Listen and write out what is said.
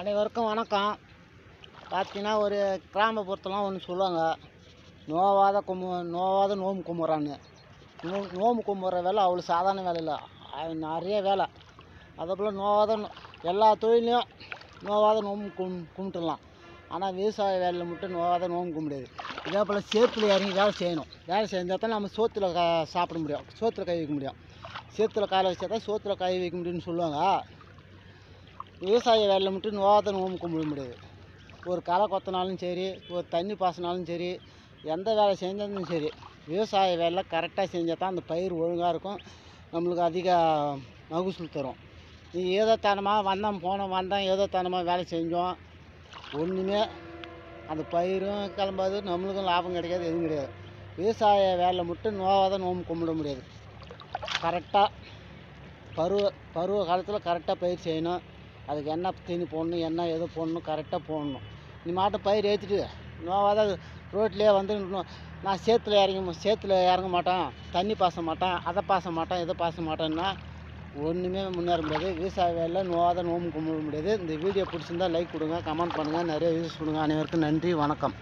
அனைவருக்கும் வணக்கம். பார்த்தீங்கன்னா ஒரு கிராமப்புறத்தெலாம் ஒன்று சொல்லுவாங்க நோவாத கும்பு நோவாத நோம்பு கும்பிட்றான்னு. நோ நோம்பு கும்பிட்ற வேலை அவ்வளோ சாதாரண வேலை இல்லை. அது நிறைய வேலை. அதே போல் நோவாத எல்லா தொழிலையும் நோவாத நோம்பு கும் கும்பிட்டுடலாம். ஆனால் விவசாய வேலையில் மட்டும் நோவாத நோம்பு கும்பிடாது. இதே போல் சேத்துல இறங்கி வேலை செய்யணும். வேலை செஞ்சால் தான் நம்ம சோத்துல க சாப்பிட முடியும். சோத்துல கை வைக்க முடியும். சேத்துல காலை வச்சா தான் சோத்துல கை வைக்க முடியும்னு சொல்லுவாங்க. விவசாய வேலையில் மட்டும் நோவாத நோம்பு கும்பிட முடியாது. ஒரு களை கொத்தினாலும் சரி ஒரு தண்ணி பாசினாலும் சரி எந்த வேலை செஞ்சாலும் சரி விவசாய வேலை கரெக்டாக செஞ்சால் தான் அந்த பயிர் ஒழுங்காக இருக்கும். நம்மளுக்கு அதிக மகசூல் தரும். நீ ஏதோ தனமாக வந்தோம் போனோம் வந்தோம் ஏதோ தனமாக வேலை செஞ்சோம். ஒன்றுமே அந்த பயிரும் கிளம்பாது நம்மளுக்கும் லாபம் கிடைக்காது எதுவும் கிடையாது. விவசாய வேலை மட்டும் நோவாத நோம்பு கும்பிட முடியாது. கரெக்டாக பருவ பருவ காலத்தில் கரெக்டாக பயிர் செய்யணும். அதுக்கு என்ன தீனி போடணும் என்ன எது போடணும் கரெக்டாக போடணும். நீ மாட்டம் பயிர் ஏற்றிட்டு நோவாத ரோட்லேயே வந்து நான் சேத்துல இறங்க சேத்துல இறங்க மாட்டேன் தண்ணி பாச மாட்டேன் அதை பாச மாட்டேன் இதை பாச மாட்டேன்னா ஒன்றுமே முன்னேற முடியாது. விவசாய வேலை நோவாத நோம்பு கும்பிட முடியாது. இந்த வீடியோ பிடிச்சிருந்தா லைக் கொடுங்க கமெண்ட் பண்ணுங்கள் நிறைய யூஸ் கொடுங்க. அனைவருக்கும் நன்றி வணக்கம்.